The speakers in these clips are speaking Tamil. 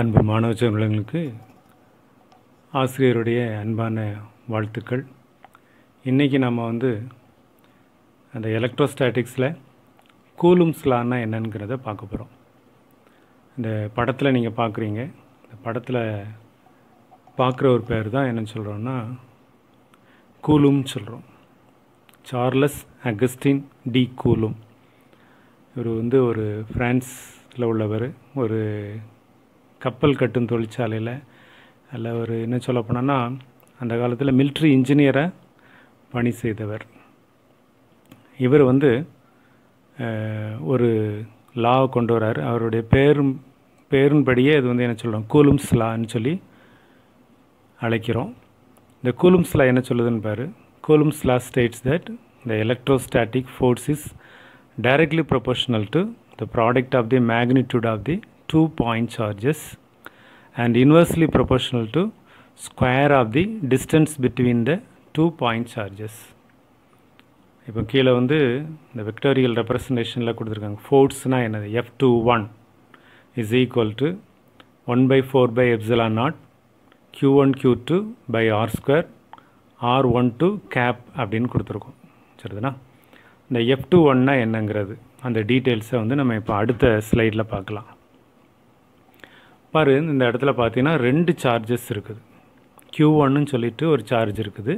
அன்பு மாணவ செல்வங்களுக்கு ஆசிரியருடைய அன்பான வாழ்த்துக்கள். இன்றைக்கி நம்ம வந்து அந்த எலக்ட்ரோஸ்டாட்டிக்ஸில் கூலும்ஸ்லான்னா என்னங்கிறத பார்க்க போகிறோம் இந்த படத்தில் நீங்கள் பார்க்குறீங்க. இந்த படத்தில் பார்க்குற ஒரு பேர் தான் என்ன சொல்கிறோன்னா கூலும்னு சொல்கிறோம் சார்லஸ் அகஸ்டின் டி கூலும். இவர் வந்து ஒரு ஃப்ரான்ஸில் உள்ளவர். ஒரு கப்பல் கட்டும் தொழிற்சாலையில் அதில் ஒரு என்ன சொல்ல போனோன்னா அந்த காலத்தில் மிலிட்ரி இன்ஜினியராக பணி செய்தவர். இவர் வந்து ஒரு லாவை கொண்டு வரார். அவருடைய பேரும் பேரின்படியே இது வந்து என்ன சொல்கிறோம் கூலும்ஸ் லான்னு சொல்லி அழைக்கிறோம். இந்த கூலும்ஸ் லா என்ன சொல்லுதுன்னு பாரு. Coulomb's law states that the electrostatic force is directly proportional to the product of the magnitude of the two point charges and inversely proportional to square of the distance between the two point charges. இப்போ கீழே வந்து இந்த வெக்டோரியல் ரெப்ரசன்டேஷனில் கொடுத்துருக்காங்க. ஃபோர்ஸ்னால் என்னது? F two one is equal to one by four by epsilon naught q one q two by r square r one two cap அப்படின்னு கொடுத்துருக்கோம். சரிதுனா? இந்த எஃப் டூ ஒன்னா என்னங்கிறது? அந்த டீட்டெயில்ஸை வந்து நம்ம இப்போ அடுத்த ஸ்லைடில் பார்க்கலாம். பாரு இந்த இடத்துல பார்த்தீங்கன்னா ரெண்டு சார்ஜஸ் இருக்குது. க்யூ ஒன்னு சொல்லிட்டு ஒரு சார்ஜ் இருக்குது.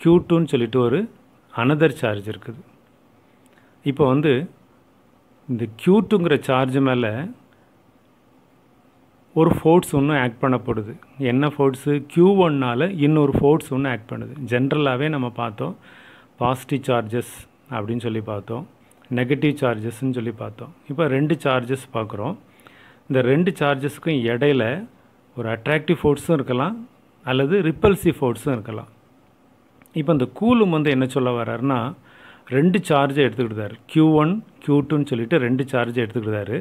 க்யூ டூன்னு சொல்லிட்டு ஒரு அனதர் சார்ஜ் இருக்குது. இப்போ வந்து இந்த க்யூ டூங்கிற சார்ஜ் மேலே ஒரு ஃபோர்ஸ் ஒன்று ஆக்ட் பண்ணப்படுது. என்ன ஃபோர்ஸு க்யூ ஒன்னால் இன்னொரு ஃபோர்ஸ் ஒன்று ஆக்ட் பண்ணுது. ஜென்ரலாகவே நம்ம பார்த்தோம். பாசிட்டிவ் சார்ஜஸ் அப்படின்னு சொல்லி பார்த்தோம். நெகட்டிவ் சார்ஜஸ்ன்னு சொல்லி பார்த்தோம். இப்போ ரெண்டு சார்ஜஸ் பார்க்குறோம். இந்த ரெண்டு சார்ஜஸ்க்கும் இடையில ஒரு அட்ராக்டிவ் ஃபோர்ஸும் இருக்கலாம் அல்லது ரிப்பல்சிவ் ஃபோர்ஸும் இருக்கலாம். இப்போ இந்த கூலும் வந்து என்ன சொல்ல வர்றாருன்னா ரெண்டு சார்ஜை எடுத்துக்கிட்டார் க்யூ ஒன் க்யூ டூன்னு சொல்லிட்டு ரெண்டு சார்ஜை எடுத்துக்கிட்டாரு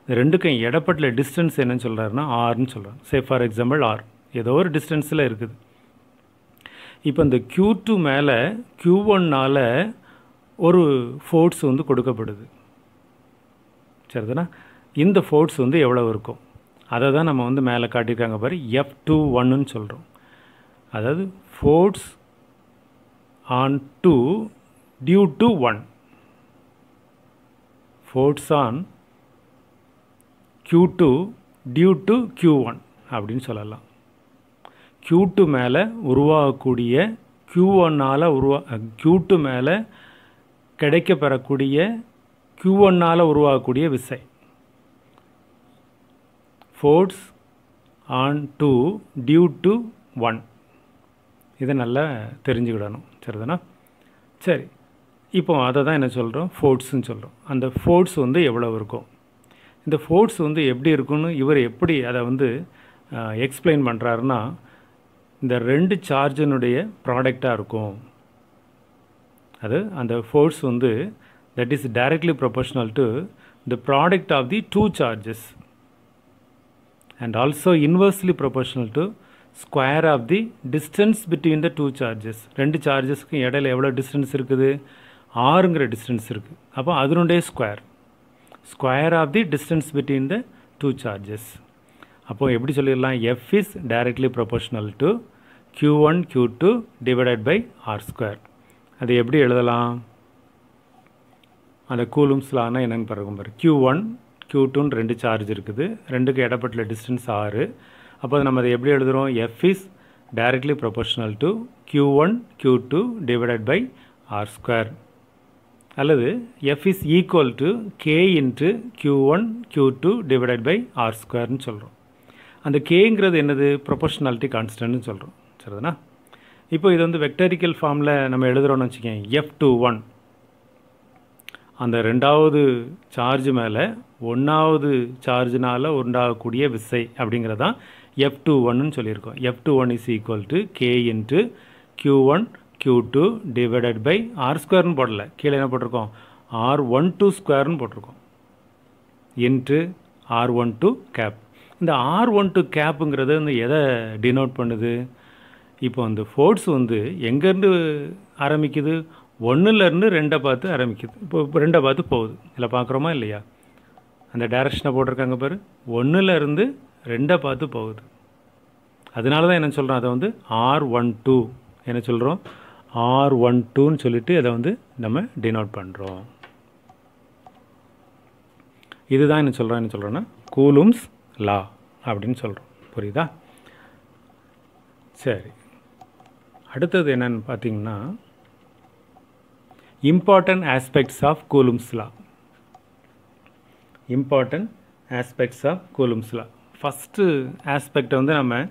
இந்த ரெண்டுக்கும் இடப்பட்ட டிஸ்டன்ஸ் என்னன்னு சொல்கிறாருன்னா ஆர்னு சொல்கிறார் சே ஃபார் எக்ஸாம்பிள் ஆர் ஏதோ ஒரு டிஸ்டன்ஸில் இருக்குது. இப்போ இந்த க்யூ டூ மேலே க்யூ ஒன்னால் ஒரு ஃபோர்ஸ் வந்து கொடுக்கப்படுது. சரிதானா? இந்த ஃபோர்ஸ் வந்து எவ்வளோ இருக்கும்? அதை தான் நம்ம வந்து மேலே காட்டியிருக்காங்க பாரு எஃப் டூ ஒன்னு சொல்கிறோம் அதாவது force on two due to one force on q two due to q one அப்படின்னு சொல்லலாம். க்யூ டூ மேலே உருவாகக்கூடிய க்யூ ஒன்னால் உருவா க்யூ டூ மேலே கிடைக்கப்பெறக்கூடிய க்யூ ஒன்னால் உருவாகக்கூடிய விசை. Force on two due to one இதை நல்லா தெரிஞ்சுக்கிடணும் சரிதானா? சரி இப்போ அதை தான் என்ன சொல்கிறோம் ஃபோர்ட்ஸுன்னு சொல்கிறோம் அந்த ஃபோர்ட்ஸ் வந்து எவ்வளோ இருக்கும்? இந்த ஃபோர்ட்ஸ் வந்து எப்படி இருக்குன்னு இவர் எப்படி அதை வந்து எக்ஸ்பிளைன் பண்ணுறாருன்னா இந்த ரெண்டு சார்ஜினுடைய ப்ராடக்டாக இருக்கும். அது அந்த ஃபோர்ஸ் வந்து that is directly proportional to the product of the two charges and also inversely proportional to square of the distance between the two charges ரெண்டு சார்ஜஸ்க்கும் இடையில எவ்வளோ டிஸ்டன்ஸ் இருக்குது? ஆறுங்கிற டிஸ்டன்ஸ் இருக்குது அப்போ அதனுடைய square square of the distance between the two charges அப்போது எப்படி சொல்லிடலாம்? F is directly proportional to q one q two divided by r square அது எப்படி எழுதலாம்? அந்த கூலும்ஸ்லானா என்னென்னு பிறகு பாரு. க்யூ ஒன் க்யூ டூன்னு ரெண்டு சார்ஜ் இருக்குது. ரெண்டுக்கு இடப்பட்டில் டிஸ்டன்ஸ் ஆறு. அப்போ நம்ம அதை எப்படி எழுதுகிறோம் F is directly proportional to q one q two divided by r square அல்லது F is equal to k into q one q two divided by r ஸ்கொயர்னு சொல்கிறோம் அந்த கேங்கிறது என்னது? ப்ரொபோஷனாலிட்டி கான்ஸ்டன்ட்னு சொல்கிறோம் சரிதானா? இப்போ இது வந்து வெக்டரிக்கல் ஃபார்மில் நம்ம எழுதுகிறோம்னு வச்சுக்கோங்க எஃப் டூ ஒன் அந்த ரெண்டாவது சார்ஜ் மேலே ஒன்றாவது சார்ஜினால் உண்டாகக்கூடிய விசை அப்படிங்கிறதான் எஃப் டூ ஒன்னு சொல்லியிருக்கோம். F two one is equal to k into q one q two divided by r ஸ்கொயர்னு போடல. கீழே என்ன போட்டிருக்கோம்? ஆர் ஒன் டூ ஸ்கொயர்னு போட்டிருக்கோம். Into r one two cap இந்த ஆர் ஒன் டூ கேப்புங்கிறது வந்து எதை டினோட் பண்ணுது? இப்போ அந்த ஃபோர்ஸ் வந்து எங்கேருந்து ஆரம்பிக்குது? ஒன்றுலேருந்து ரெண்டை பார்த்து ஆரம்பிக்குது. இப்போ இப்போ ரெண்டை பார்த்து போகுது. இதில் பார்க்குறோமா இல்லையா? அந்த டைரக்ஷனை போட்டிருக்காங்க பாரு. ஒன்றுலேருந்து ரெண்டை பார்த்து போகுது. அதனால தான் என்ன சொல்கிறோம் அதை வந்து ஆர் ஒன் டூ என்ன சொல்கிறோம் ஆர் ஒன் டூன்னு சொல்லிட்டு அதை வந்து நம்ம டினோட் பண்ணுறோம் இதுதான் என்ன சொல்கிறோம் என்ன சொல்கிறோன்னா கூலும்ஸ் லா அப்படின்னு சொல்கிறோம் புரியுதா? சரி. அடுத்தது என்னன்னு பார்த்தீங்கன்னா important aspects of Coulomb's law. Important aspects of Coulomb's law. First ஆஸ்பெக்டை வந்து நம்ம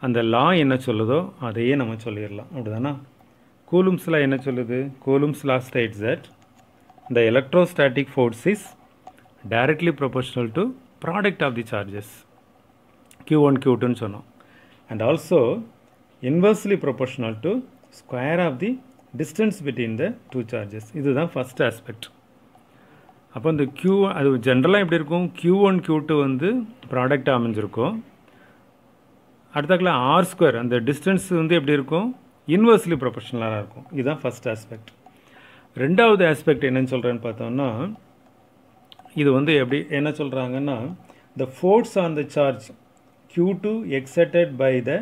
அந்த லா என்ன சொல்லுதோ அதையே நம்ம சொல்லிடலாம். அப்படிதானா? கூலும்ஸ் லா என்ன சொல்லுது? Coulomb's law state that the electrostatic force is directly proportional to product of the charges q one q டூன்னு சொன்னோம். And also inversely proportional to square of the distance between the two charges இதுதான் ஃபஸ்ட் ஆஸ்பெக்ட் அப்போ இந்த க்யூ அது ஜென்ரலாக எப்படி இருக்கும்? க்யூ ஒன் க்யூ டூ வந்து ப்ராடக்ட் அமைஞ்சிருக்கும். அடுத்தாக்கில் ஆர் ஸ்கொயர் அந்த டிஸ்டன்ஸ் வந்து எப்படி இருக்கும்? இன்வர்ஸ்லி ப்ரொஃபஷனலாக இருக்கும். இதுதான் ஃபஸ்ட் ஆஸ்பெக்ட் ரெண்டாவது ஆஸ்பெக்ட் என்னன்னு சொல்கிறேன்னு பார்த்தோம்னா இது வந்து எப்படி என்ன சொல்கிறாங்கன்னா the force on the charge q2 by the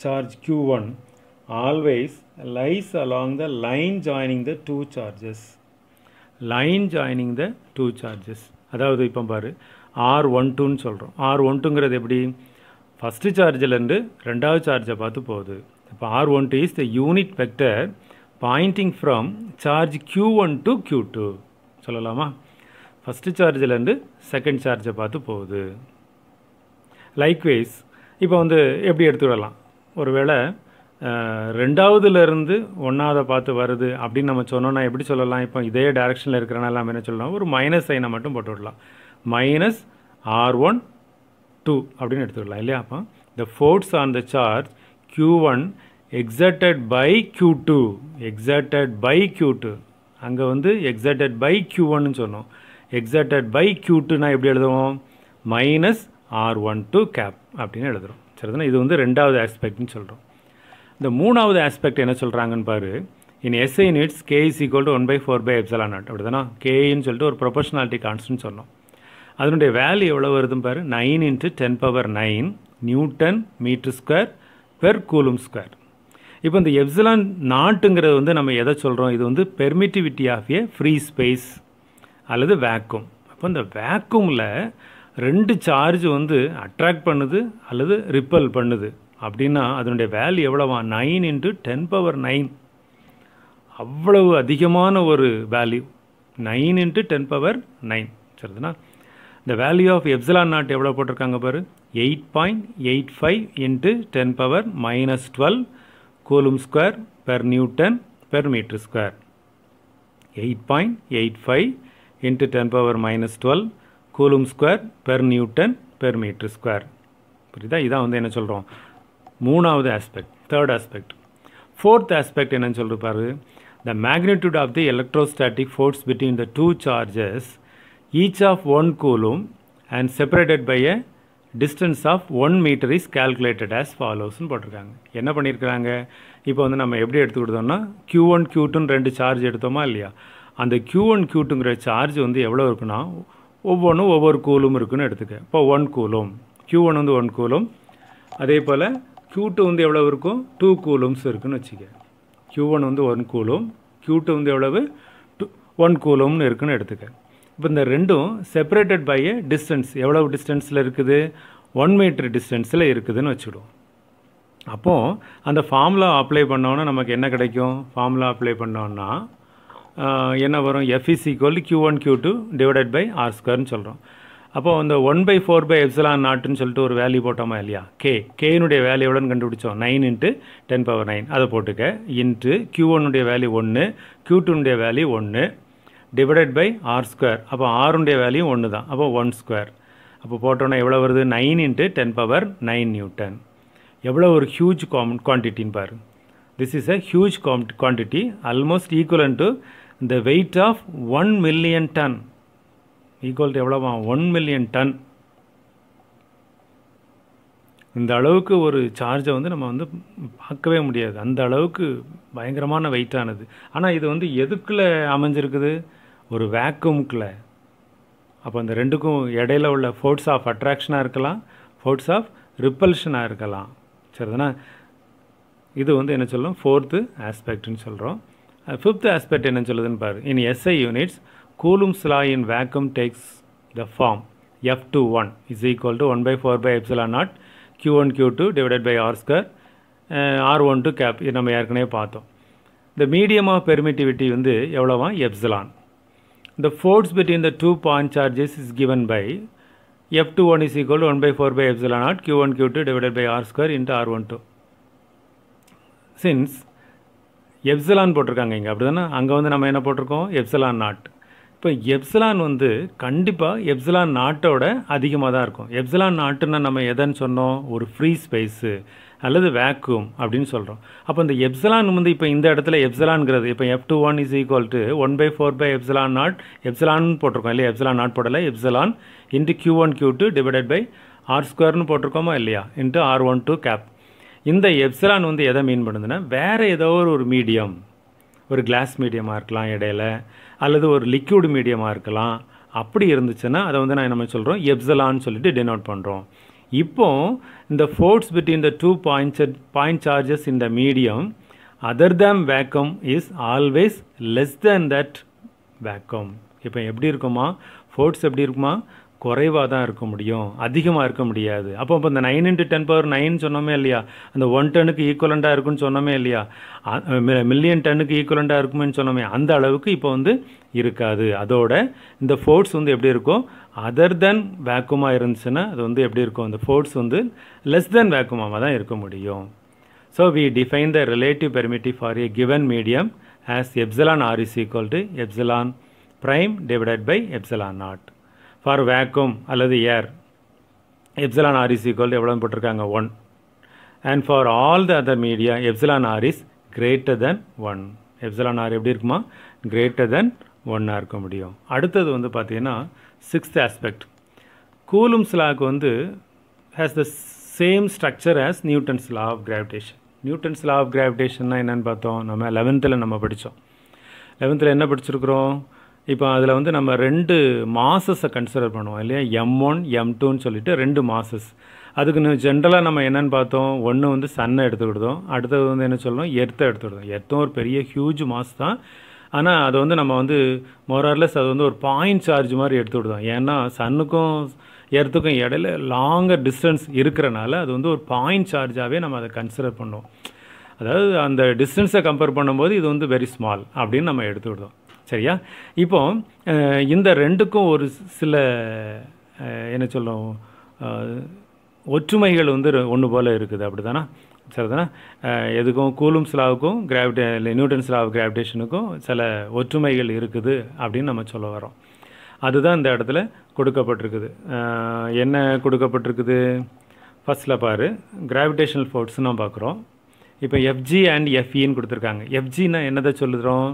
charge q one always lies along the line joining the two charges line joining the two charges அதாவது இப்போ பாரு ஆர் ஒன் டூன்னு சொல்கிறோம் ஆர் ஒன் டூங்கிறது எப்படி? ஃபஸ்ட்டு சார்ஜிலேருந்து ரெண்டாவது சார்ஜை பார்த்து போகுது. இப்போ r one two is the unit vector pointing from charge q one to q two சொல்லலாமா? ஃபஸ்ட்டு சார்ஜிலேருந்து செகண்ட் சார்ஜை பார்த்து போகுது. லைக்வைஸ் இப்போ வந்து எப்படி எடுத்துவிடலாம் ஒருவேளை ரெண்டாவதுலேருந்து ஒன்றாவதை பார்த்து வருது அப்படின்னு நம்ம சொன்னோன்னா எப்படி சொல்லலாம்? இப்போ இதே டேரெக்ஷனில் இருக்கிறனால நம்ம என்ன சொல்லலாம்? ஒரு மைனஸ் சைனை மட்டும் போட்டு விடலாம். மைனஸ் ஆர் ஒன் டூ அப்படின்னு எடுத்துக்கலாம் இல்லையா? அப்போ the force on the charge q one exerted by q two exerted by q two அங்கே வந்து எக்ஸட்டட் பை க்யூ ஒன்னு சொன்னோம். எக்ஸட்டட் பை க்யூ டூனா எப்படி எழுதுவோம்? Minus r one two cap அப்படின்னு எழுதுகிறோம் சரிதானே? இது வந்து ரெண்டாவது ஆஸ்பெக்ட்னு சொல்கிறோம் இந்த மூணாவது ஆஸ்பெக்ட் என்ன சொல்கிறாங்கன்னு பாரு. In SI units k is equal to one by four by epsilon naught அப்படி தானே கேன்னு சொல்லிட்டு ஒரு ப்ரொபஷனாலிட்டி கான்ஸ்டன்ட் சொன்னோம். அதனுடைய வேல்யூ எவ்வளோ வருதுன்னு பாரு? Nine into ten power nine newton metre square per coulomb square இப்போ இந்த எப்சிலான் நாட்டுங்கிறது வந்து நம்ம எதை சொல்கிறோம் இது வந்து permittivity of a free space அல்லது வேக்கும் அப்போ இந்த வேக்குமில் ரெண்டு சார்ஜ் வந்து அட்ராக்ட் பண்ணுது அல்லது ரிப்பல் பண்ணுது. அப்படின்னா அதனுடைய வேல்யூ எவ்வளவா? Nine into ten power nine அவ்வளவு அதிகமான ஒரு value nine into ten power nine சரிதுனா? இந்த வேல்யூ ஆஃப் எப்சிலான் நாட் எவ்வளோ போட்டிருக்காங்க பாரு? Eight point eight five into ten power minus twelve coulomb square per newton per metre square eight point eight five into ten power minus twelve coulomb square per newton per metre square புரியுதா? இதான் வந்து என்ன சொல்கிறோம் மூணாவது aspect third aspect fourth aspect என்னன்னு சொல்லிட்டு பாரு the magnitude of the electrostatic force between the two charges each of one coulomb and separated by a distance of one metre is calculated as ஃபாலோஸ்னு போட்டிருக்காங்க. என்ன பண்ணியிருக்கிறாங்க? இப்போ வந்து நம்ம எப்படி எடுத்துக்கிட்டோம்னா க்யூ ஒன் க்யூ டூன்னு ரெண்டு சார்ஜ் எடுத்தோமா இல்லையா? அந்த கியூ ஒன் க்யூ டூங்கிற சார்ஜ் வந்து எவ்வளோ இருக்குன்னா ஒவ்வொன்றும் ஒவ்வொரு கூலும் இருக்குன்னு எடுத்துக்க. இப்போ ஒன் கூலும் க்யூ ஒன் வந்து ஒன் கூலும் அதே போல் க்யூ டூ வந்து எவ்வளவு இருக்கும்? டூ கூலூம்ஸ் இருக்குன்னு வச்சுக்க க்யூ ஒன் வந்து ஒன் கூலும். க்யூ டூ வந்து எவ்வளவு? டூ ஒன் கூலும்னு இருக்குன்னு எடுத்துக்க இப்போ இந்த ரெண்டும் செப்பரேட்டட் பை எ டிஸ்டன்ஸ் எவ்வளவு டிஸ்டன்ஸில் இருக்குது? ஒன் மீட்டர் டிஸ்டன்ஸில் இருக்குதுன்னு வச்சுடுவோம் அப்போது அந்த ஃபார்முலா அப்ளை பண்ணோன்னா நமக்கு என்ன கிடைக்கும்? ஃபார்முலா அப்ளை பண்ணோன்னா என்ன வரும்? F is equal q one q two divided by r ஸ்கொயர்னு சொல்கிறோம் அப்போது அந்த one by four by epsilon நாட்டுன்னு சொல்லிட்டு ஒரு வேல்யூ போட்டோமா இல்லையா? கே கேனுடைய வேல்யூ எவ்வளோன்னு கண்டுபிடிச்சோம். Nine into ten power nine அதை போட்டுக்க. இன்ட்டு கியூ ஒன்னுடைய வேல்யூ ஒன்று கியூ டூனுடைய வேல்யூ ஒன்று டிவைடட் பை ஆர் ஸ்கொயர் அப்போ ஆருடைய வேல்யூ ஒன்று தான். அப்போ ஒன் ஸ்கொயர் அப்போ போட்டோன்னா எவ்வளோ வருது? Nine into ten power nine newton எவ்வளோ ஒரு ஹியூஜ் காம் குவான்டிட்டின்னு பாரு. This is a huge calm quantity almost equivalent to the weight of one million ton equal to எவ்வளோவா? One million ton இந்த அளவுக்கு ஒரு சார்ஜை வந்து நம்ம வந்து பார்க்கவே முடியாது. அந்த அளவுக்கு பயங்கரமான வெயிட்டானது ஆனால் இது வந்து எதுக்குள்ளே அமைஞ்சிருக்குது? ஒரு வேக்கும்குள்ளே அப்போ அந்த ரெண்டுக்கும் இடையில உள்ள ஃபோர்ஸ் ஆஃப் அட்ராக்ஷனாக இருக்கலாம். ஃபோர்ஸ் ஆஃப் ரிப்பல்ஷனாக இருக்கலாம். சரிதானா? இது வந்து என்ன சொல்லும்? ஃபோர்த்து ஆஸ்பெக்ட்னு சொல்கிறோம் ஃபிஃப்த் ஆஸ்பெக்ட் என்ன சொல்லுதுன்னு பாரு. In SI units Coulomb law in vacuum takes the form F two one is equal to one by four pi epsilon naught Q one Q two divided by R square R one two cap இது நம்ம ஏற்கனவே பார்த்தோம். இந்த மீடியம் ஆஃப் பெர்மிட்டிவிட்டி வந்து எவ்வளோவா? Epsilon the force between the two point charges is given by f21 is equal to 1 naught 4 by epsilon naught q1 q2 divided by r square into r12 since epsilon போட்டிருக்காங்க இங்கே அப்படி தானே அங்கே வந்து நம்ம என்ன போட்டிருக்கோம்? எப்சிலான் நாட் இப்போ எப்சிலான் வந்து கண்டிப்பாக எப்சிலான் நாட்டோட அதிகமாக தான் இருக்கும். எப்சிலான் நாட்டுன்னா நம்ம எதைன்னு சொன்னோம்? ஒரு ஃப்ரீ ஸ்பேஸு அல்லது வேக்யூம் அப்படின்னு சொல்கிறோம் அப்போ இந்த எப்சிலான் வந்து இப்போ இந்த இடத்துல எப்சிலான்ங்கிறது இப்போ F two one is equal to one by four by epsilon naught epsilon போட்டிருக்கோம் இல்லையா? எப்சிலான் நாட் போடலை. Epsilon into q one q two divided by r ஸ்கொயர்னு போட்டிருக்கோமா இல்லையா? Into r one two cap இந்த எப்சிலான் வந்து எதை மீன் பண்ணுதுன்னா வேறு ஏதோ ஒரு மீடியம் ஒரு கிளாஸ் மீடியமாக இருக்கலாம் இடையில. அல்லது ஒரு லிக்யூடு மீடியமாக இருக்கலாம். அப்படி இருந்துச்சுன்னா அதை வந்து நான் நம்ம சொல்கிறோம் எப்சலான்னு சொல்லிட்டு டினோட் பண்ணுறோம் இப்போ இந்த force between the two point point charges in the medium other than vacuum is always less than that vacuum இப்போ எப்படி இருக்குமா? ஃபோர்ஸ் எப்படி இருக்குமா? குறைவாக தான் இருக்க முடியும் அதிகமாக இருக்க முடியாது. அப்போ இப்போ இந்த nine into ten power nine சொன்னோமே இல்லையா? அந்த ஒன் டன்னுக்கு ஈக்குவலண்ட்டாக இருக்குன்னு சொன்னோமே இல்லையா? மில்லியன் டன்னுக்கு ஈக்குவலண்ட்டாக இருக்குமென்னு சொன்னோமே அந்த அளவுக்கு இப்போ வந்து இருக்காது. அதோட இந்த ஃபோர்ஸ் வந்து எப்படி இருக்கும் அதர் தென் வேக்குமாக இருந்துச்சுன்னா அது வந்து எப்படி இருக்கும் அந்த ஃபோர்ஸ் வந்து லெஸ் தென் வேக்குமாக தான் இருக்க முடியும். So we define the relative permittive for a given medium as epsilon r is equal to epsilon prime divided by epsilon nought for vacuum அல்லது air epsilon r is equal எவ்வளோன்னு போட்டிருக்காங்க? One and for all the other media epsilon r is greater than one epsilon r எப்படி இருக்குமா? கிரேட்டர் தென் ஒன்னாக இருக்க முடியும். அடுத்தது வந்து பார்த்தீங்கன்னா சிக்ஸ்த் ஆஸ்பெக்ட் கூலும்ஸ் லாக்கு வந்து has the same structure as Newton's law of gravitation Newton's law of கிராவிடேஷன்னா என்னென்னு பார்த்தோம். நம்ம லெவன்த்தில் நம்ம படித்தோம் லெவன்த்தில் என்ன படிச்சிருக்கிறோம்? இப்போ அதில் வந்து நம்ம ரெண்டு மாசஸை கன்சிடர் பண்ணுவோம் இல்லையா? எம் ஒன் எம் டூன்னு சொல்லிட்டு ரெண்டு மாசஸ் அதுக்கு ஜென்ரலாக நம்ம என்னென்னு பார்த்தோம். ஒன்று வந்து சன்னை எடுத்துக்கிட்டோம் அடுத்தது வந்து என்ன சொல்லணும் எர்த்தை எடுத்துக்கிட்டோம் எர்த்தும் ஒரு பெரிய ஹியூஜ் மாஸ் தான். ஆனால் அதை வந்து நம்ம வந்து மோரார்லெஸ் அது வந்து ஒரு பாயிண்ட் சார்ஜ் மாதிரி எடுத்து விடுதோம். ஏன்னா சன்னுக்கும் எர்த்துக்கும் இடையில லாங்கர் டிஸ்டன்ஸ் இருக்கிறனால அது வந்து ஒரு பாயிண்ட் சார்ஜாகவே நம்ம அதை கன்சிடர் பண்ணுவோம். அதாவது அந்த டிஸ்டன்ஸை கம்பேர் பண்ணும்போது இது வந்து வெரி ஸ்மால் அப்படின்னு நம்ம எடுத்து சரியா? இப்போ இந்த ரெண்டுக்கும் ஒரு சில என்ன சொல்லும் ஒற்றுமைகள் வந்து ஒன்று போல் இருக்குது. அப்படி தானே சரிதானே எதுக்கும் கூலும் ஸ்லாவுக்கும் கிராவிடே நியூட்டன் ஸ்லாவ் கிராவிடேஷனுக்கும் சில ஒற்றுமைகள் இருக்குது அப்படின்னு நம்ம சொல்ல வரோம் அதுதான் இந்த இடத்துல கொடுக்கப்பட்டிருக்குது. என்ன கொடுக்கப்பட்டிருக்குது? ஃபஸ்ட்டில் பாரு. கிராவிடேஷனல் ஃபோர்ஸ்னு நம்ம பார்க்குறோம். இப்போ எஃப்ஜி அண்ட் எஃப்இன்னு கொடுத்துருக்காங்க. எஃப்ஜின்னா என்னதை சொல்லுறோம்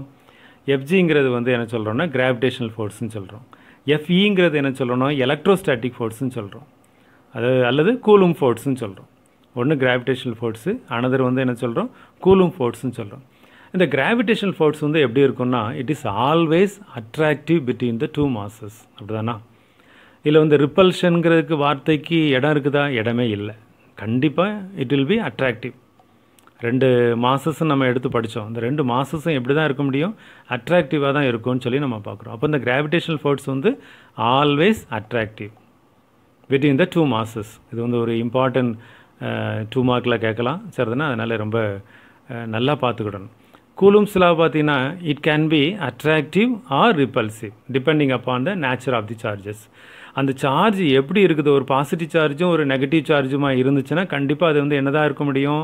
எஃப்ஜிங்கிறது வந்து என்ன சொல்கிறோன்னா கிராவிடேஷனல் ஃபோர்ஸ்னு சொல்கிறோம் எஃப்இங்கிறது என்ன சொல்கிறோன்னா எலக்ட்ரோஸ்டாட்டிக் ஃபோர்ஸ்னு சொல்கிறோம் அது அல்லது கூலும் ஃபோர்ஸ்னு சொல்கிறோம் ஒன்று கிராவிடேஷனல் ஃபோர்ஸு அனதர் வந்து என்ன சொல்கிறோம் கூலும் ஃபோர்ஸ்னு சொல்கிறோம் இந்த கிராவிடேஷனல் ஃபோர்ஸ் வந்து எப்படி இருக்கும்னா it is always attractive between the two masses அப்படிதானா? இதில் வந்து ரிப்பல்ஷனுங்கிறதுக்கு வார்த்தைக்கு இடம் இருக்குதா? இடமே இல்லை. கண்டிப்பாக இட் வில் பி அட்ராக்டிவ் ரெண்டு மாசஸும் நம்ம எடுத்து படித்தோம் இந்த ரெண்டு மாசஸும் எப்படி தான் இருக்க முடியும்? அட்ராக்டிவாக தான் இருக்கும்னு சொல்லி நம்ம பார்க்குறோம். அப்போ இந்த கிராவிடேஷனல் ஃபோர்ஸ் வந்து always attractive between the two masses இது வந்து ஒரு இம்பார்ட்டன்ட் டூ மார்க்கில் கேட்கலாம். சரிதுன்னா அதனால் ரொம்ப நல்லா பார்த்துக்கிடணும். கூலும்ஸ்லாம் பார்த்தீங்கன்னா it can be attractive or repulsive depending upon the nature of the charges அந்த சார்ஜ் எப்படி இருக்குது? ஒரு பாசிட்டிவ் சார்ஜும் ஒரு நெகட்டிவ் சார்ஜுமா இருந்துச்சுன்னா கண்டிப்பாக அது வந்து என்னதான் இருக்க முடியும்?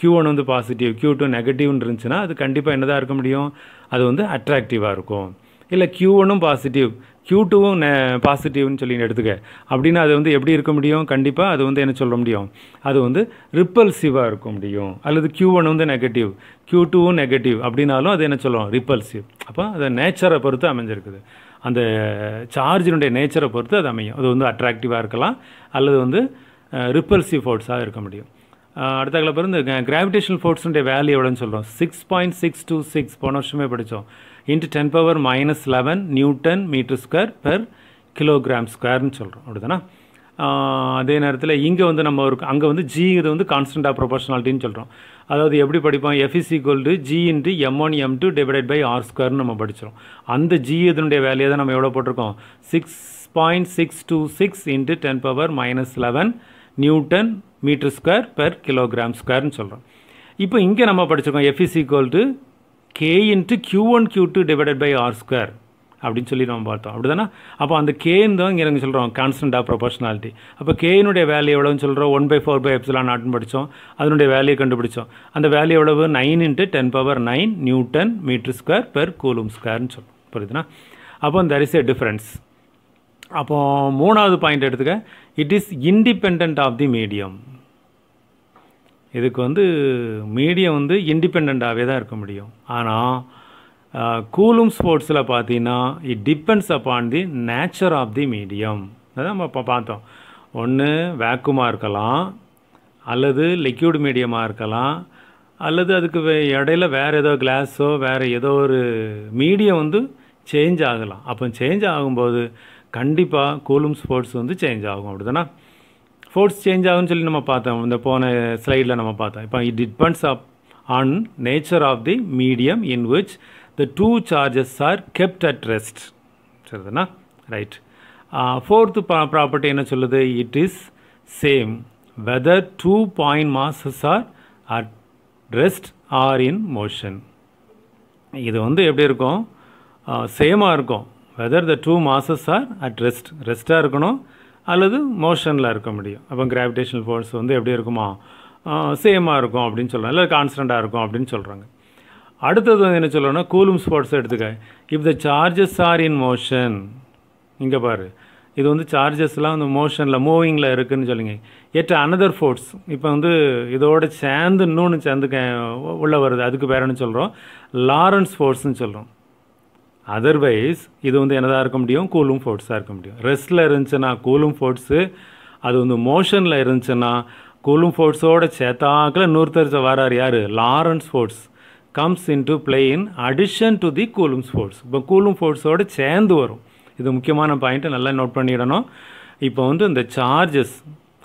க்யூ ஒன் வந்து பாசிட்டிவ் க்யூ டூ நெகட்டிவ்னு இருந்துச்சுன்னா அது கண்டிப்பாக என்னதான் இருக்க முடியும்? அது வந்து அட்ராக்டிவாக இருக்கும். இல்லை க்யூ ஒன்னும் பாசிட்டிவ் க்யூ டூவும் நெ பாசிட்டிவ்னு சொல்லி எடுத்துக்க. அப்படின்னா அது வந்து எப்படி இருக்க முடியும்? கண்டிப்பாக அது வந்து என்ன சொல்ல முடியும்? அது வந்து ரிப்பல்சிவாக இருக்க முடியும். அல்லது க்யூ ஒன் வந்து நெகட்டிவ் க்யூ டூவும் நெகட்டிவ் அப்படின்னாலும் அது என்ன சொல்லுவோம் ரிப்பல்சிவ் அப்போ அதை நேச்சரை பொறுத்து அமைஞ்சிருக்குது. அந்த சார்ஜினுடைய நேச்சரை பொறுத்து அது அமையும். அது வந்து அட்ராக்டிவாக இருக்கலாம். அல்லது வந்து ரிப்பல்சிவ் ஃபோர்ஸாக இருக்க முடியும். அடுத்த பிறகு இந்த கிராவிடேஷனல் ஃபோர்ஸுடைய வேல்யூ எவ்வளோன்னு சொல்கிறோம் six point six two six போன வருஷமே படித்தோம் into ten power minus eleven newton metre square per kilogram ஸ்கொயர்னு சொல்கிறோம் அப்படிதானா? அதே நேரத்தில் இங்கே வந்து நம்ம ஒரு அங்கே வந்து ஜி இது வந்து கான்ஸ்டன்ட் ஆஃப் ப்ரொபோஷனாலிட்டின்னு சொல்கிறோம் அதாவது எப்படி படிப்போம்? FEC is equal to G into m one m two divided by r ஸ்கொயர்னு நம்ம படிச்சிடும் அந்த ஜி இதனுடைய வேலையை தான் நம்ம எவ்வளோ போட்டிருக்கோம்? Six point six two six into ten power minus eleven newton metre square per kilogram ஸ்கொயர்னு சொல்கிறோம் இப்போ இங்கே நம்ம படிச்சிருக்கோம் F is equal to k into q one q two divided by r square அப்படின்னு சொல்லி நம்ம பார்த்தோம். அப்படி தானே அப்போ அந்த கேன்னு தான் இங்கே நாங்கள் சொல்கிறோம் கான்ஸ்டன்ட் ஆஃப் ப்ரொபோஷனாலிட்டி அப்போ கேனுடைய வேல்யூ எவ்வளோன்னு சொல்கிறோம் one by four by epsilon நாட்னு படித்தோம் அதனுடைய வேல்யூ கண்டுபிடிச்சோம். அந்த வேல்யூ எவ்வளவு? Nine into ten power nine newton metre square per coulomb ஸ்கொயர்னு சொல்கிறோம் புரியுதுனா? அப்போ தெர் இஸ் எ டிஃப்ரென்ஸ் அப்போ மூணாவது பாயிண்ட் எடுத்துக்க. It is independent of the medium இதுக்கு வந்து மீடியம் வந்து இண்டிபெண்ட்டாகவே தான் இருக்க முடியும். ஆனால் கூலும் ஸ்போர்ட்ஸில் பார்த்தீங்கன்னா it depends upon the nature of the medium அதான் நம்ம இப்போ பார்த்தோம். ஒன்று வேக்குமாக இருக்கலாம் அல்லது லிக்யூட் மீடியமாக இருக்கலாம் அல்லது அதுக்கு வே இடையில வேறு ஏதோ கிளாஸோ வேறு ஏதோ ஒரு மீடியம் வந்து சேஞ்ச் ஆகலாம். அப்போ சேஞ்ச் ஆகும்போது கண்டிப்பாக கூலும் ஸ்போர்ட்ஸ் வந்து சேஞ்ச் ஆகும் அப்படிதானே ஃபோர்ஸ் சேஞ்ச் ஆகும்னு சொல்லி நம்ம பார்த்தோம். இந்த போன ஸ்லைடில் நம்ம பார்த்தோம். இப்போ it depends upon nature of the medium in which the two charges are kept at rest சரிதானா? ரைட் ஃபோர்த்து ப்ராப்பர்ட்டி என்ன சொல்லுது? It is same whether two point masses are at rest or in motion இது வந்து எப்படி இருக்கும்? சேமாக இருக்கும். Whether the two masses are at rest ரெஸ்ட்டாக இருக்கணும் அல்லது மோஷனில் இருக்க முடியும். அப்போ கிராவிடேஷனல் ஃபோர்ஸ் வந்து எப்படி இருக்குமா? சேமாக இருக்கும் அப்படின்னு சொல்கிறாங்க இல்லை கான்ஸ்டண்ட்டாக இருக்கும் அப்படின்னு சொல்கிறாங்க அடுத்தது வந்து என்ன சொல்லணும்னா கூலும் ஸ்போர்ட்ஸ் எடுத்துக்க. If the charges are in motion இங்கே பாரு. இது வந்து சார்ஜஸ்லாம் வந்து மோஷனில் மூவிங்கில் இருக்குதுன்னு சொல்லுங்க. எட் அனதர் ஃபோர்ஸ் இப்போ வந்து இதோட சேர்ந்து இன்னொன்று சேர்ந்து உள்ளே வருது. அதுக்கு பேர் என்ன சொல்கிறோம் லாரன்ஸ் ஃபோர்ஸ்ன்னு சொல்கிறோம் அதர்வைஸ் இது வந்து என்னதாக இருக்க முடியும்? கூலும் ஃபோர்ஸாக இருக்க முடியும். ரெஸ்ட்டில் இருந்துச்சுன்னா கூலும் ஃபோர்ஸு அது வந்து மோஷனில் இருந்துச்சுன்னா கூலும் ஃபோர்ஸோட சேர்த்தாக்கில் இன்னொருத்தர் வரார் யார்? Lorentz force comes in to play in addition to the Coulomb force இப்போ கூலும் ஃபோர்ஸோடு சேர்ந்து வரும். இது முக்கியமான பாயிண்ட்டை நல்லா நோட் பண்ணிடணும். இப்போ வந்து இந்த சார்ஜஸ்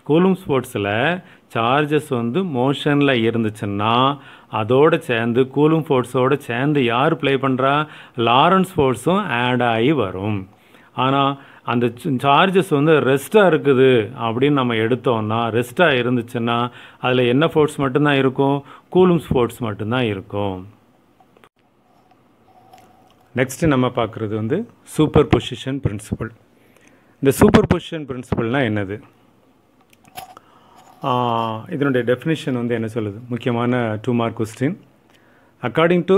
கூலும் ஸ்போர்ட்ஸில் சார்ஜஸ் வந்து மோஷனில் இருந்துச்சுன்னா அதோடு சேர்ந்து கூலும் ஃபோர்ஸோடு சேர்ந்து யார் ப்ளே பண்ணுறா லாரன்ஸ் ஃபோர்ஸும் ஆட் ஆகி வரும். ஆனால் அந்த சார்ஜஸ் வந்து ரெஸ்ட்டாக இருக்குது அப்படின்னு நம்ம எடுத்தோம்னா ரெஸ்ட்டாக இருந்துச்சுன்னா அதில் என்ன ஃபோர்ஸ் மட்டும்தான் இருக்கும்? கூலும் ஸ்போர்ட்ஸ் மட்டும்தான் இருக்கும். நெக்ஸ்ட்டு நம்ம பார்க்குறது வந்து சூப்பர் பொசிஷன் பிரின்சிபல் இந்த சூப்பர் பொசிஷன் பிரின்சிபல்னால் என்னது? இதனுடைய டெஃபினிஷன் வந்து என்ன சொல்லுது? முக்கியமான two mark question according to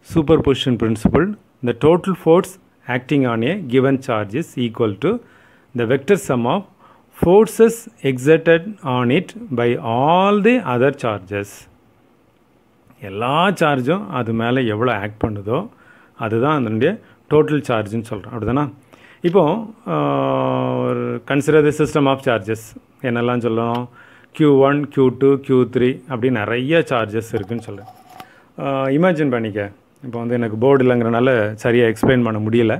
superposition principle the total force acting on a given charges equal equal the vector sum of forces forces on it by all the other charges எல்லா சார்ஜும் அது மேலே எவ்வளோ ஆக்ட் பண்ணுதோ அதுதான் அதனுடைய டோட்டல் சார்ஜுன்னு சொல்கிறோம் அப்படிதானா? இப்போது ஒரு consider the system of charges என்னெல்லாம் சொல்லணும்? Q one q two q three அப்படி நிறைய சார்ஜஸ் இருக்குதுன்னு சொல்கிறேன் இமேஜின் பண்ணிக்க. இப்போ வந்து எனக்கு போர்டு இல்லைங்கிறனால சரியாக எக்ஸ்பிளைன் பண்ண முடியல.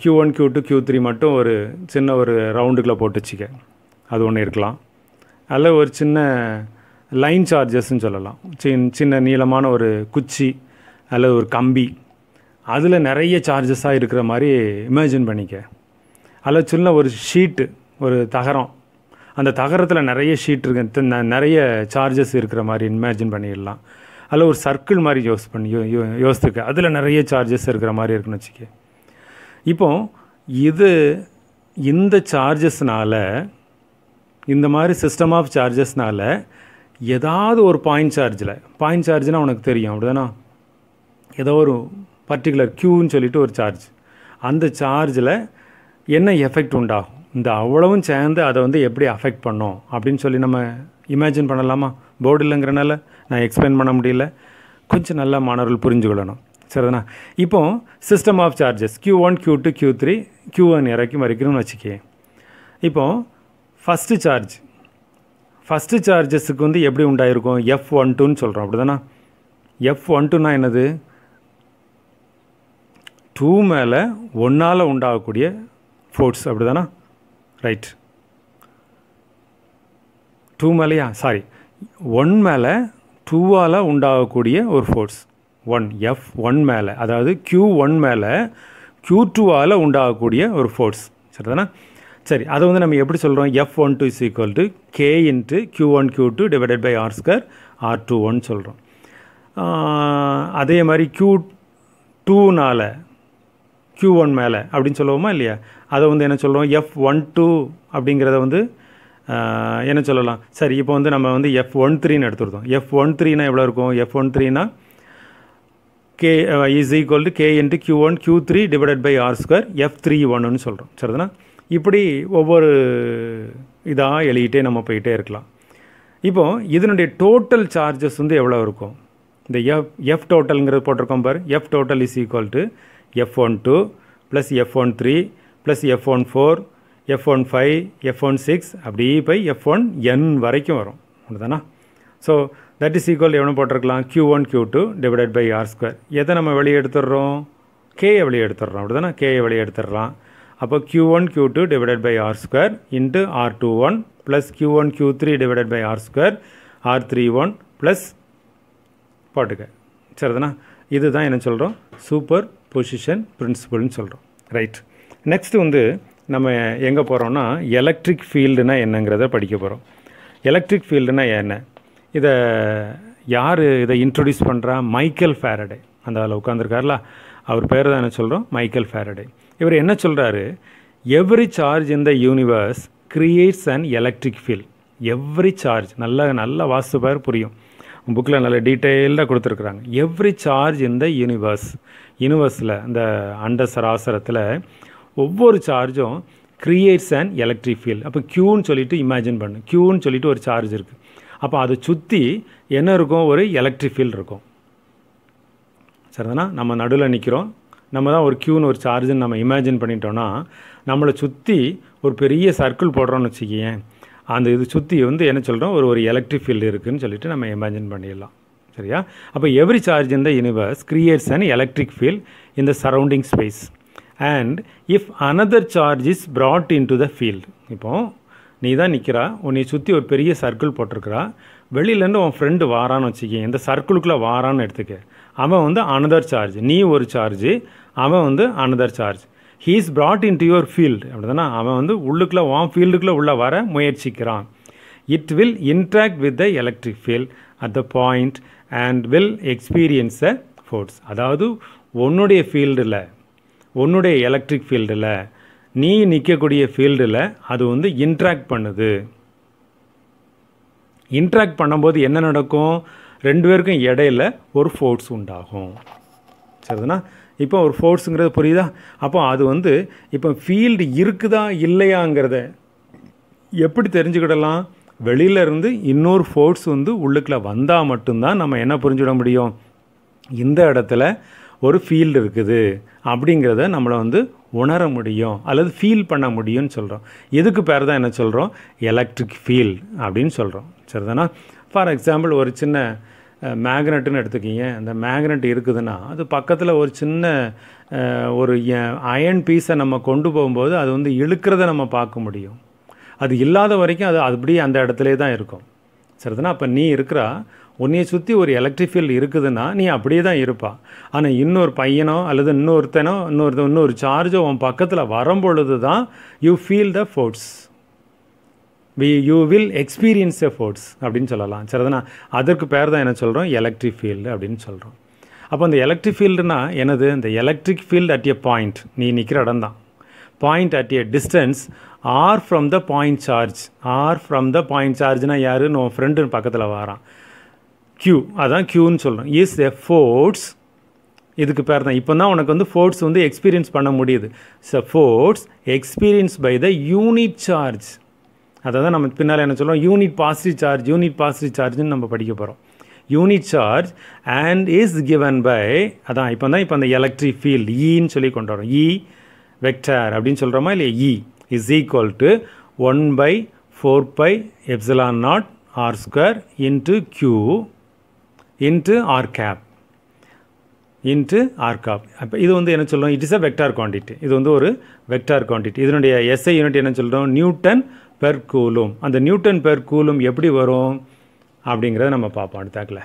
Q one q two q three மட்டும் ஒரு சின்ன ஒரு ரவுண்டுக்குள்ளே போட்டு வச்சுக்க. அது ஒன்று இருக்கலாம். அதில் ஒரு சின்ன லைன் சார்ஜஸ்ன்னு சொல்லலாம். சின் சின்ன நீளமான ஒரு குச்சி அல்லது ஒரு கம்பி. அதில் நிறைய சார்ஜஸாக இருக்கிற மாதிரி இமேஜின் பண்ணிக்க. அதில் சின்ன ஒரு ஷீட்டு ஒரு தகரம். அந்த தகரத்தில் நிறைய ஷீட் இருக்கு. நிறைய சார்ஜஸ் இருக்கிற மாதிரி இமேஜின் பண்ணிடலாம். அதில் ஒரு சர்க்கிள் மாதிரி யோஸ் பண்ணி யோ யோ யோசித்துக்க. அதில் நிறைய சார்ஜஸ் இருக்கிற மாதிரி இருக்குன்னு வச்சுக்க. இப்போ இது இந்த சார்ஜஸ்னால் இந்த மாதிரி சிஸ்டம் ஆஃப் சார்ஜஸ்னால் ஏதாவது ஒரு பாயிண்ட் சார்ஜில் பாயிண்ட் சார்ஜ்னால் உனக்கு தெரியும் அப்படிதானா? ஏதோ ஒரு பர்டிகுலர் க்யூன்னு சொல்லிட்டு ஒரு சார்ஜ் அந்த சார்ஜில் என்ன எஃபெக்ட் உண்டாகும்? இந்த அவ்வளவும் சேர்ந்து அதை வந்து எப்படி அஃபெக்ட் பண்ணோம் அப்படின்னு சொல்லி நம்ம இமேஜின் பண்ணலாமா? போர்டு இல்லைங்கிறனால நான் எக்ஸ்பிளைன் பண்ண முடியல. கொஞ்சம் நல்லா மாணவர்கள் புரிஞ்சுக்கொள்ளணும் சரிதானா? இப்போ system of charges q one q two q three q one இறக்கும் வரைக்கணும்னு வச்சுக்கே இப்போ ஃபஸ்ட்டு சார்ஜ் ஃபஸ்ட்டு சார்ஜஸுக்கு வந்து எப்படி உண்டாயிருக்கும்? எஃப் ஒன் டூன்னு சொல்கிறோம் அப்படி தானே எஃப் ஒன் டூனா என்னது? டூ மேலே ஒன்றால் உண்டாகக்கூடிய ஃபோர்ஸ் அப்படி தானே ரைட் டூ மேலேயா? சாரி ஒன் மேலே டூவால் உண்டாகக்கூடிய ஒரு ஃபோர்ஸ் ஒன் எஃப் ஒன் மேலே. அதாவது க்யூ ஒன் மேலே க்யூ டூவால் உண்டாகக்கூடிய ஒரு ஃபோர்ஸ் சரிதானா? சரி அதை வந்து நம்ம எப்படி சொல்கிறோம் F one two is equal to k into q one q two divided by r square r two one சொல்கிறோம் அதே மாதிரி க்யூ டூனால் க்யூ ஒன் மேலே அப்படின்னு சொல்லுவோமா இல்லையா? அதை வந்து என்ன சொல்லுவோம் எஃப் ஒன் டூ அப்படிங்கிறத வந்து என்ன சொல்லலாம்? சரி இப்போ வந்து நம்ம வந்து எஃப் ஒன் த்ரீன்னு எடுத்துருந்தோம். எஃப் ஒன் த்ரீனா எவ்வளோ இருக்கும்? F one த்ரீனா k is equal to k into q one q three divided by r square F three ஒன்னு சொல்கிறோம் சரிதானா? இப்படி ஒவ்வொரு இதாக எழுதிட்டே நம்ம போயிட்டே இருக்கலாம். இப்போது இதனுடைய டோட்டல் சார்ஜஸ் வந்து எவ்வளோ இருக்கும்? இந்த எஃப் எஃப் டோட்டலுங்கிறது போட்டிருக்கோம் பாரு. F total is equal to F one two plus F one three plus F one four F one five F one six அப்படி போய் எஃப் ஒன் என் வரைக்கும் வரும். அப்படிதானா ஸோ தட் இஸ் ஈக்குவல் எவ்வளோ போட்டிருக்கலாம்? Q one q two divided by r square எதை நம்ம வெளியே எடுத்துடுறோம்? கேயை வெளியே எடுத்துடுறோம். அப்படி தானே கேயை வெளியே எடுத்துடுறோம் அப்போ q one q two divided by r square into r two one plus q one q three divided by r square r three one plus போட்டுக்க. சரிதானா? இதுதான் என்ன சொல்கிறோம் சூப்பர் பொசிஷன் பிரின்சிபல்னு சொல்கிறோம் ரைட் நெக்ஸ்ட்டு வந்து நம்ம எங்கே போகிறோம்னா எலக்ட்ரிக் ஃபீல்டுனா என்னங்கிறத படிக்க போகிறோம் எலக்ட்ரிக் ஃபீல்டுனா என்ன? இதை யார் இதை இன்ட்ரொடியூஸ் பண்ணுறா மைக்கேல் ஃபேரடே அந்த அதில் உட்காந்துருக்கார்ல அவர் பேர் தான் என்ன சொல்கிறோம் மைக்கேல் ஃபேரடே இவர் என்ன சொல்கிறாரு every charge in the universe creates and electric field every charge நல்ல நல்ல வாஸ்து புரியும். புக்கில் நல்ல டீட்டெயில்டாக கொடுத்துருக்குறாங்க. Every charge in the universe யூனிவர்ஸில் அந்த அண்ட சராசரத்தில் ஒவ்வொரு சார்ஜும் க்ரியேட்ஸ் அண்ட் எலக்ட்ரிக் ஃபீல்டு அப்போ க்யூன்னு சொல்லிட்டு இமேஜின் பண்ணு. க்யூன்னு சொல்லிட்டு ஒரு சார்ஜ் இருக்குது அப்போ அதை சுற்றி என்ன இருக்கும்? ஒரு எலக்ட்ரிக் ஃபீல்ட் இருக்கும். சரிதானா? நம்ம நடுவில் நிற்கிறோம் நம்ம தான் ஒரு க்யூன்னு ஒரு சார்ஜுன்னு நம்ம இமேஜின் பண்ணிட்டோன்னா நம்மளை சுற்றி ஒரு பெரிய சர்க்கிள் போடுறோன்னு வச்சுக்கியேன். அந்த இது சுற்றி வந்து என்ன சொல்கிறோம் ஒரு ஒரு எலக்ட்ரிக் ஃபீல்டு இருக்குதுன்னு சொல்லிட்டு நம்ம இமேஜின் பண்ணிடலாம். சரியா? அப்போ every charge in the universe creates an electric field in the surrounding space and if another charge is brought into the field இப்போது நீ தான் நிற்கிறா உன்னை சுற்றி ஒரு பெரிய சர்க்கிள் போட்டிருக்கிறா வெளியிலேருந்து உன் ஃப்ரெண்டு வாரான்னு வச்சுக்க இந்த சர்க்கிளுக்குள்ளே வாரான்னு எடுத்துக்க. அவன் வந்து அனதர் சார்ஜ் நீ ஒரு சார்ஜு அவன் வந்து another charge he is brought into your field அப்படிதானா? அவன் வந்து உள்ளுக்குள்ளே உன் ஃபீல்டுக்குள்ளே உள்ளே வர முயற்சிக்கிறான். It will interact with the electric field at the point and will experience a force அதாவது உன்னுடைய ஃபீல்டில் உன்னுடைய எலக்ட்ரிக் ஃபீல்டில் நீ நிற்கக்கூடிய ஃபீல்டில் அது வந்து இன்ட்ராக்ட் பண்ணுது. இன்ட்ராக்ட் பண்ணும்போது என்ன நடக்கும்? ரெண்டு பேருக்கும் இடையில ஒரு ஃபோர்ஸ் உண்டாகும். சரிதுனா? இப்போ ஒரு ஃபோர்ஸுங்கிறது புரியுதா? அப்போ அது வந்து இப்போ ஃபீல்டு இருக்குதா இல்லையாங்கிறத எப்படி தெரிஞ்சுக்கிடலாம்? வெளியிலேருந்து இன்னொரு ஃபோர்ஸ் வந்து உள்ளுக்குள்ளே வந்தால் மட்டும்தான் நம்ம என்ன புரிஞ்சுட முடியும்? இந்த இடத்துல ஒரு ஃபீல்டு இருக்குது அப்படிங்கிறத நம்மளை வந்து உணர முடியும் அல்லது ஃபீல் பண்ண முடியும்னு சொல்கிறோம் எதுக்கு பேர் தான் என்ன சொல்கிறோம் எலக்ட்ரிக் ஃபீல் அப்படின்னு சொல்கிறோம் சரிதானா? ஃபார் எக்ஸாம்பிள் ஒரு சின்ன மேக்னெட்டுன்னு எடுத்துக்கிங்க. அந்த மேக்னெட் இருக்குதுன்னா அது பக்கத்தில் ஒரு சின்ன ஒரு அயன் பீஸை நம்ம கொண்டு போகும்போது அது வந்து இழுக்கிறத நம்ம பார்க்க முடியும். அது இல்லாத வரைக்கும் அது அப்படியே அந்த இடத்துல தான் இருக்கும். சரிதானா? அப்போ நீ இருக்கிறா உன்னையை சுற்றி ஒரு எலக்ட்ரிக் ஃபீல்டு இருக்குதுன்னா நீ அப்படியே தான் இருப்பா. ஆனால் இன்னொரு பையனோ அல்லது இன்னொருத்தனோ இன்னொரு இன்னொரு சார்ஜோ உன் பக்கத்தில் வரும்பொழுது தான் you feel the force we you will experience a force அப்படின்னு சொல்லலாம். சரிதானா? அதற்கு பேர் தான் என்ன சொல்கிறோம் எலக்ட்ரிக் ஃபீல்டு அப்படின்னு சொல்கிறோம் அப்போ அந்த எலக்ட்ரிக் ஃபீல்டுனா எனது இந்த electric field at a point நீ நிற்கிற இடம் தான். Point at a distance r from the point charge r from the point சார்ஜ்னால் யார் உன் ஃப்ரெண்டு பக்கத்தில் வரான். க்யூ அதான் க்யூன்னு சொல்கிறோம் இஸ் எ ஃபோர்ஸ் இதுக்கு பேர் தான். இப்போ தான் உனக்கு வந்து ஃபோர்ஸ் வந்து எக்ஸ்பீரியன்ஸ் பண்ண முடியுது. So force experience by the unit charge அதை தான் நம்ம பின்னால் என்ன சொல்லுவோம் unit positive charge unit positive சார்ஜ்னு நம்ம படிக்க போகிறோம் unit charge and is given by அதான் இப்போ தான் இப்போ அந்த எலக்ட்ரிக் ஃபீல்டு ஈன்னு சொல்லி கொண்டு வரோம். இ வெக்டர் அப்படின்னு சொல்கிறோமா இல்லையா? E is equal to one by four by epsilon nought r square into q into r cap into r cap அப்போ இது வந்து என்ன சொல்கிறோம் it is a vector quantity இது வந்து ஒரு வெக்டார் குவான்டிட்டி இதனுடைய எஸ்ஐ யூனிட் என்ன சொல்கிறோம் நியூட்டன் பெர் கூலும் அந்த நியூட்டன் பெர் கூலும் எப்படி வரும்? அப்படிங்கிறத நம்ம பார்ப்போம் அடுத்தாக்கில்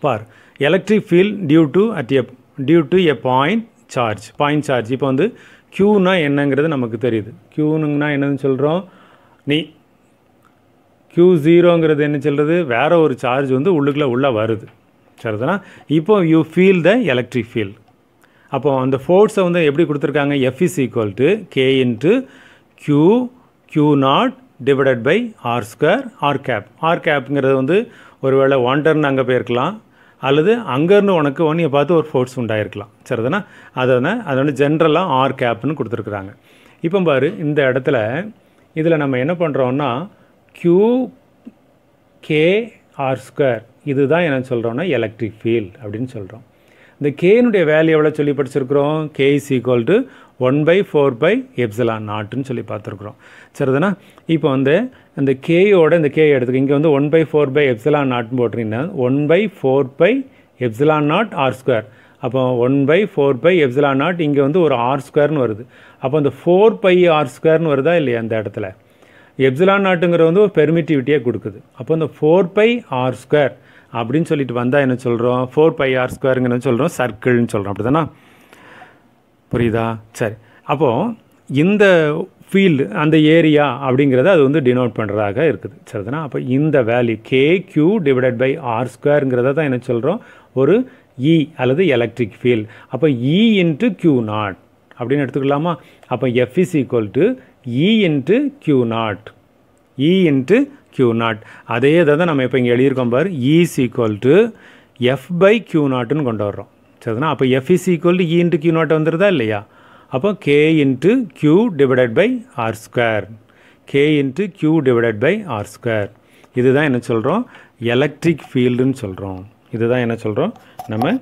for electric field due to at a due to a point charge point charge இப்போ வந்து க்யூனா என்னங்கிறது நமக்கு தெரியுது. க்யூனுங்கன்னா என்னன்னு சொல்கிறோம் நீ க்யூ ஜீரோங்கிறது என்ன சொல்கிறது வேறு ஒரு சார்ஜ் வந்து உள்ளுக்குள்ளே உள்ளே வருது. சரிதானா? இப்போ you feel the electric field அப்போ அந்த ஃபோர்ஸை வந்து எப்படி கொடுத்துருக்காங்க? F is equal to k into q q nought divided by r square r cap r கேப்புங்கிறது வந்து ஒருவேளை ஒன் டர்ன் அங்கே போயிருக்கலாம். அல்லது அங்கேருந்து உனக்கு ஒன்றைய பார்த்து ஒரு ஃபோர்ஸ் உண்டாயிருக்கலாம். சரிதானா? அதை அதை வந்து ஜென்ரலாக ஆர் கேப்னு கொடுத்துருக்குறாங்க. இப்போ பாரு இந்த இடத்துல இதில் நம்ம என்ன பண்ணுறோன்னா க்யூ கே ஆர் ஸ்கொயர் இதுதான் என்ன சொல்கிறோன்னா எலக்ட்ரிக் ஃபீல்ட் அப்படின்னு சொல்கிறோம் இந்த கேனுடைய வேல்யூ எவ்வளோ சொல்லி படிச்சிருக்கிறோம்? K is equal to one by four by epsilon நாட்டுன்னு சொல்லி பார்த்துருக்குறோம். சரிதானா? இப்போ வந்து இந்த கேயோட இந்த கே எடுத்துக்க இங்கே வந்து one by four by epsilon நாட்னு போட்டிங்கன்னா one by four by epsilon nought r square அப்போ one by four by epsilon nought இங்கே வந்து ஒரு ஆர் ஸ்கொயர்னு வருது. அப்போ அந்த ஃபோர் பை ஆர் ஸ்கொயர்னு வருதா இல்லையா அந்த இடத்துல? எப்சலான் நாட்டுங்கிறது வந்து ஒரு பெர்மிட்டிவிட்டியே கொடுக்குது. அப்போ இந்த ஃபோர் பை ஆர் ஸ்கொயர் அப்படின்னு சொல்லிட்டு வந்தால் என்ன சொல்கிறோம் ஃபோர் பை ஆர் ஸ்கொயருங்கன்னு சொல்கிறோம் சர்க்கிள்னு சொல்கிறோம் அப்படி தானே புரியுதா? சரி. அப்போது இந்த ஃபீல்டு அந்த ஏரியா அப்படிங்கிறத அது வந்து டினோட் பண்ணுறதாக இருக்குது. சரிதானா? அப்போ இந்த value k q divided by r ஸ்கொயருங்கிறத தான் என்ன சொல்கிறோம் ஒரு இ அல்லது எலக்ட்ரிக் ஃபீல்டு அப்போ இ இன்ட்டு கியூ நாட் அப்படின்னு எடுத்துக்கலாமா? அப்போ F is equal to E into q nought E into q nought அதே இதை தான் நம்ம இப்போ இங்கே எழுதியிருக்கோம் பார். E is equal to F by q நாட்டுன்னு கொண்டு வர்றோம். சரிதானா? அப்போ F is equal to E into q nought வந்துருதா இல்லையா? அப்போ k into q divided by r square k into q divided by r square இதுதான் என்ன சொல்கிறோம் எலக்ட்ரிக் ஃபீல்டுன்னு சொல்கிறோம் இதுதான் என்ன சொல்கிறோம் நம்ம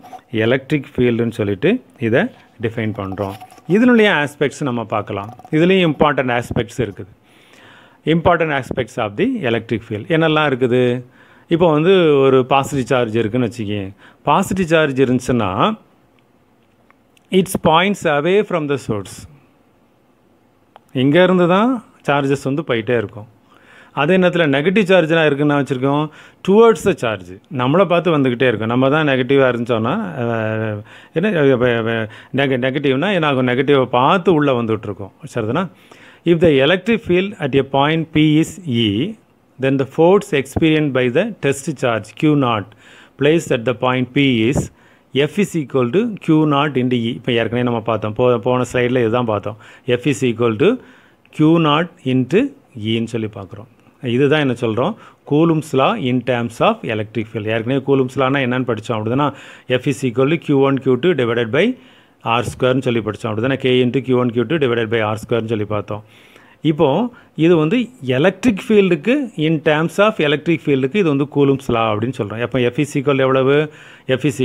எலக்ட்ரிக் ஃபீல்டுன்னு சொல்லிட்டு இதை டிஃபைன் பண்ணுறோம் இதனுடைய ஆஸ்பெக்ட்ஸ் நம்ம பார்க்கலாம். இதுலேயும் இம்பார்ட்டண்ட் ஆஸ்பெக்ட்ஸ் இருக்குது. Important aspects of the electric field என்னெல்லாம் இருக்குது? இப்போ வந்து ஒரு பாசிட்டிவ் சார்ஜ் இருக்குதுன்னு வச்சுக்கேன். பாசிட்டிவ் சார்ஜ் இருந்துச்சுன்னா it's points away from the source இங்கேருந்து தான் சார்ஜஸ் வந்து போயிட்டே இருக்கும். அதே நேரத்தில் நெகட்டிவ் சார்ஜ்லாம் இருக்குன்னா வச்சுருக்கோம்? டுவர்ட்ஸ் த சார்ஜ் நம்மளை பார்த்து வந்துக்கிட்டே இருக்கும். நம்ம தான் நெகட்டிவாக இருந்துச்சோன்னா என்ன நெக நெகட்டிவ்னா என்னாகும்? நெகட்டிவை பார்த்து உள்ளே வந்துகிட்ருக்கோம் சரிதானா? If the electric field at a point P is E, then the force experienced by the test charge q nought place at the point P is F is equal to q nought into E இப்போ ஏற்கனவே நம்ம பார்த்தோம். போ போன ஸ்லைடில் இதுதான் பார்த்தோம். F is equal to q nought into இன்னு சொல்லி பார்க்குறோம். இதுதான் என்ன சொல்கிறோம் கூலும்ஸ்லா in terms of electric field ஏற்கனவே கூலும்ஸ்லானா என்னென்னு படித்தோம் அப்படின்னா F is equal to Q one Q two divided by R ஸ்கொயர்னு சொல்லி படித்தோம் அப்படி தானே K into Q one Q two divided by R ஸ்கொயர்னு சொல்லி பார்த்தோம். இப்போது இது வந்து எலக்ட்ரிக் ஃபீல்டுக்கு இன் டேர்ம்ஸ் ஆஃப் எலக்ட்ரிக் ஃபீல்டுக்கு இது வந்து கூலும்ஸ் லா அப்படின்னு சொல்கிறோம் எப்போ எஃப்இஸ் எவ்வளவு? F is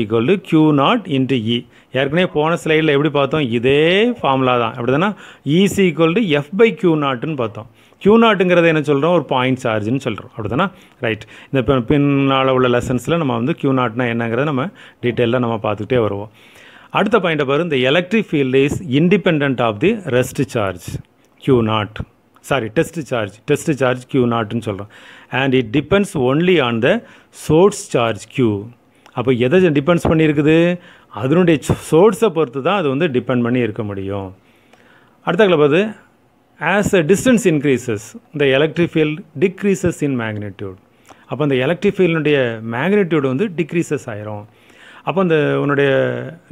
Q naught into E ஏற்கனவே போன ஸ்லைடில் எப்படி பார்த்தோம்? இதே ஃபார்முலா தான். அப்படி தானே இசி டு எஃப் பை கியூ நாட்டுன்னு பார்த்தோம். கியூ நாட்டுங்கிறத என்ன சொல்கிறோம் ஒரு பாயிண்ட் சார்ஜ்னு சொல்கிறோம் அப்படி தானே ரைட் இந்த பின்னால் உள்ள லெசன்ஸில் நம்ம வந்து கியூ நாட்னா என்னங்கிறத நம்ம டீட்டெயிலாக நம்ம பார்த்துக்கிட்டே வருவோம். அடுத்த பாயிண்ட்டை பாரு இந்த electric field is independent of the rest charge Q naught sorry test charge test charge Q நாட்னு சொல்கிறோம் and it depends only on the source charge Q அப்போ எதை டிபெண்ட்ஸ் பண்ணியிருக்குது? அதனுடைய சோர்ஸை பொறுத்து தான் அது வந்து டிபெண்ட் பண்ணி இருக்க முடியும். அடுத்த பார்த்து ஆஸ் அ டிஸ்டன்ஸ் இன்க்ரீசஸ் இந்த electric field decreases in magnitude அப்போ அந்த எலக்ட்ரிக் ஃபீல்டுடைய மேக்னிடியூடு வந்து டிக்ரீசஸ் ஆயிரும். அப்போ அந்த உன்னுடைய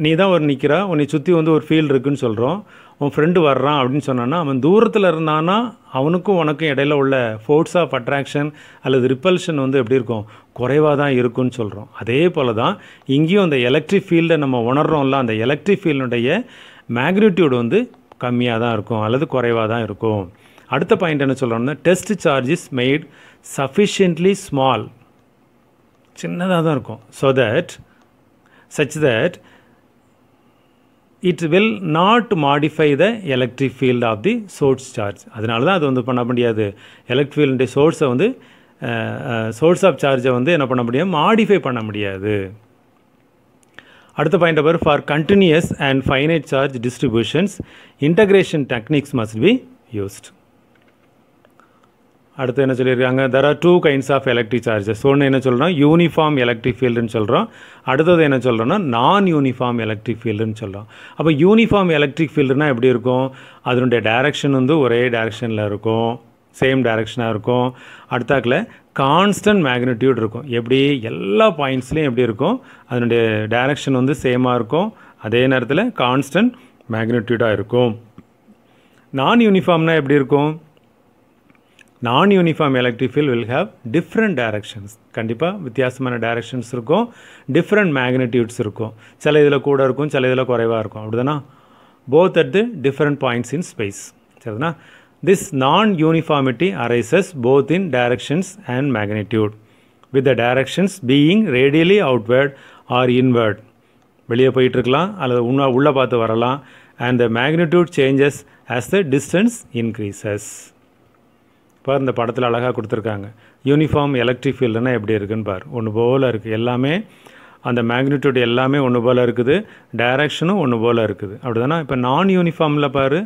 நீ தான் ஒரு நிற்கிறா உன்னை சுற்றி வந்து ஒரு ஃபீல்டு இருக்குன்னு சொல்கிறோம் உன் ஃப்ரெண்டு வர்றான் அப்படின்னு சொன்னான்னா அவன் தூரத்தில் இருந்தானா அவனுக்கும் உனக்கும் இடையில உள்ள ஃபோர்ஸ் ஆஃப் அட்ராக்ஷன் அல்லது ரிப்பல்ஷன் வந்து எப்படி இருக்கும்? குறைவாக தான் இருக்குன்னு சொல்கிறோம் அதே போல் தான் இங்கேயும் அந்த எலக்ட்ரிக் ஃபீல்டை நம்ம உணர்றோம்ல அந்த எலக்ட்ரிக் ஃபீல்டுடைய மேக்னிடியூட் வந்து கம்மியாக தான் இருக்கும் அல்லது குறைவாக தான் இருக்கும். அடுத்த பாயிண்ட் என்ன சொல்கிறோம்னா test charge is made sufficiently small சின்னதாக தான் இருக்கும். So that such that it will not modify the electric field of the source charge அதனால தான் அது வந்து பண்ண முடியாது. எலக்ட்ரிக் ஃபீல்டு சோர்ஸை வந்து சோர்ஸ் ஆஃப் சார்ஜை வந்து என்ன பண்ண முடியாது மாடிஃபை பண்ண முடியாது. அடுத்த பாயிண்ட் பாரு. For continuous and finite charge distributions integration techniques must be used அடுத்து என்ன சொல்லியிருக்காங்க? There are two kinds of electric charges ஒன்று என்ன சொல்கிறோம் யூனிஃபார்ம் எலக்ட்ரிக் ஃபீல்டுன்னு சொல்கிறோம் அடுத்தது என்ன சொல்கிறோன்னா நான் யூனிஃபார்ம் எலக்ட்ரிக் ஃபீல்டுன்னு சொல்கிறோம் அப்போ யூனிஃபார்ம் எலக்ட்ரிக் ஃபீல்டுனா எப்படி இருக்கும்? அதனுடைய டைரக்ஷன் வந்து ஒரே டைரக்ஷனில் இருக்கும். சேம் டைரக்ஷனாக இருக்கும். அடுத்தாக்கில் கான்ஸ்டன்ட் மேக்னிடியூட் இருக்கும். எப்படி? எல்லா பாயிண்ட்ஸ்லேயும் எப்படி இருக்கும்? அதனுடைய டைரக்ஷன் வந்து சேமாக இருக்கும். அதே நேரத்தில் கான்ஸ்டன்ட் மேக்னிடியூடாக இருக்கும். நான் யூனிஃபார்ம்னால் எப்படி இருக்கும்? Non uniform electric field will have different directions கண்டிப்பாக வித்தியாசமான டைரக்ஷன்ஸ் இருக்கும். டிஃப்ரெண்ட் மேக்னிடியூட்ஸ் இருக்கும். சில இதில் கூட இருக்கும் சில இதில் குறைவாக இருக்கும். அப்படிதானா? Both at the different points in space சரிதானா? This non uniformity arises both in directions and magnitude with the directions being radially outward or inward வெளியே போயிட்டுருக்கலாம் அல்லது உள்ள உள்ளே பார்த்து வரலாம். And the magnitude changes as the distance increases இப்போ இந்த படத்தில் அழகாக கொடுத்துருக்காங்க. யூனிஃபார்ம் எலக்ட்ரிக் ஃபீல்டுனா எப்படி இருக்குன்னு பார். ஒன்று போல் இருக்குது எல்லாமே அந்த மேக்னிடியூட் எல்லாமே ஒன்று போல் இருக்குது. டைரக்ஷனும் ஒன்று போல் இருக்குது. அப்படி தானே இப்போ நான் யூனிஃபார்மில் பாரு.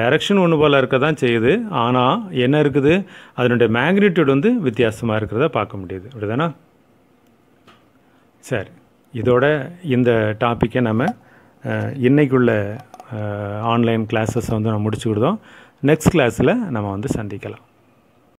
டைரக்ஷன் ஒன்று போல் இருக்க தான் செய்யுது. ஆனால் என்ன இருக்குது? அதனுடைய மேக்னிடியூட் வந்து வித்தியாசமாக இருக்கிறத பார்க்க முடியுது. அப்படி தானே சரி. இதோட இந்த டாப்பிக்கை நம்ம இன்றைக்குள்ள ஆன்லைன் கிளாஸஸ் வந்து நம்ம முடிச்சுக்கிடுதோம். நெக்ஸ்ட் கிளாஸில் நம்ம வந்து சந்திக்கலாம்.